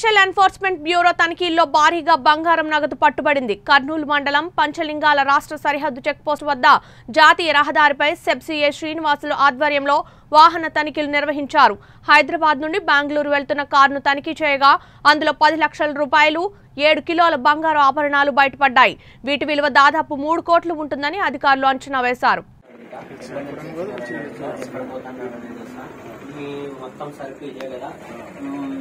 Special enforcement bureau తనిఖీల్లో భారీగా బంగారం నగదు పట్టుబడింది. కర్నూలు మండలం పంచలింగాల రాష్ట్ర సరిహద్దు చెక్పోస్ట్ వద్ద జాతీయ రహదారిపై సెబ్సీఏ శ్రీనివాసులు ఆధ్వర్యంలో వాహన తనిఖీలు నిర్వహించారు. హైదరాబాద్ నుండి బెంగళూరు వెళ్తున్న కారును తనిఖీ చేయగా అందులో పది లక్షల రూపాయలు ఏడు కిలోల బంగారు ఆభరణాలు బయటపడ్డాయి. వీటి విలువ దాదాపు మూడు కోట్లు ఉంటుందని అధికారులు అంచనా వేశారు. మొత్తం సరుకు ఇదే కదా.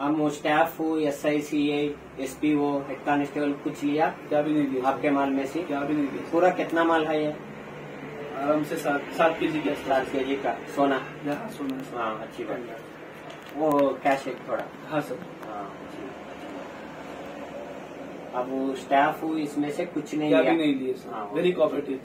हम स्टाफ हो S I C S P O head constable कुछ लिया। क्या भी नहीं लिया आपके माल में से। क्या भी नहीं लिया पूरा कितना माल है ये? आराम से सात सात के जी के। सात के जी का। सोना? हाँ सुना। है हाँ अच्छी बात। वो कैश है थोड़ा। हाँ सर। हाँ अब वो स्टाफ इसमें से कुछ नहीं क्या लिया। भी नहीं लिए हाँ, वेरी कोऑपरेटिव